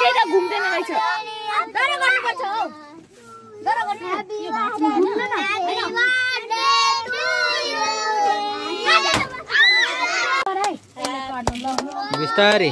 내가 공대는 가쳐. 너랑 걸리고 쳐. 너랑 걸리고. बिस्तारै।